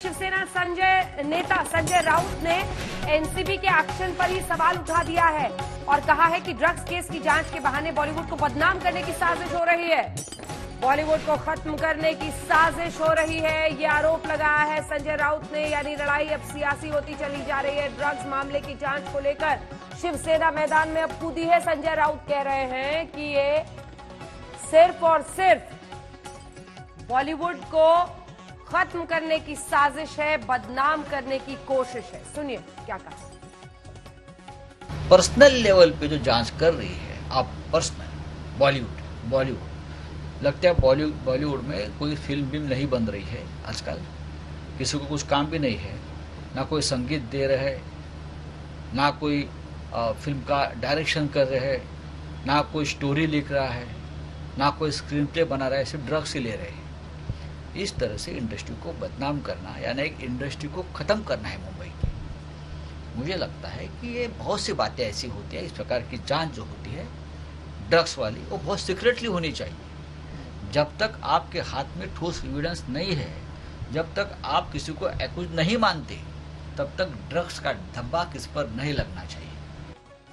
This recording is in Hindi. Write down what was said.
शिवसेना संजय, नेता संजय राउत ने एनसीबी के एक्शन पर ही सवाल उठा दिया है और कहा है कि ड्रग्स केस की जाँच के बहाने बॉलीवुड को बदनाम करने की साजिश हो रही है। बॉलीवुड को खत्म करने की साजिश हो रही है, ये आरोप लगाया है संजय राउत ने, यानी लड़ाई अब सियासी होती चली जा रही है। ड्रग्स मामले की जाँच को लेकर शिवसेना मैदान में अब कूदी है। संजय राउत कह रहे हैं कि ये सिर्फ़ और सिर्फ़ बॉलीवुड को खत्म करने की साजिश है, बदनाम करने की कोशिश है। सुनिए, क्या कहा? पर्सनल लेवल पे जो जाँच कर रही है, आप पर्सनल, बॉलीवुड बॉलीवुड, लगता है बॉलीवुड बॉलीवुड में कोई फ़िल्म भी नहीं बन रही है आजकल। किसी को कुछ काम भी नहीं है, ना कोई संगीत दे रहे है, ना कोई फ़िल्म का डायरेक्शन कर रहे हैं, ना कोई स्टोरी लिख रहा है, ना कोई स्क्रीन प्ले बना रहा है, सिर्फ़ ड्रग्स ही ले रहे हैं। इस तरह से इंडस्ट्री को बदनाम करना, यानी एक इंडस्ट्री को ख़त्म करना है मुंबई की। मुझे लगता है कि ये बहुत सी बातें ऐसी होती हैं, इस प्रकार की जाँच जो होती है, ड्रग्स वाली, वो बहुत सीक्रेटली होनी चाहिए। जब तक आपके हाथ में ठोस एविडेंस नहीं है, जब तक आप किसी को एक्यूज नहीं मानते, तब तक ड्रग्स का धब्बा किस पर नहीं लगना चाहिए।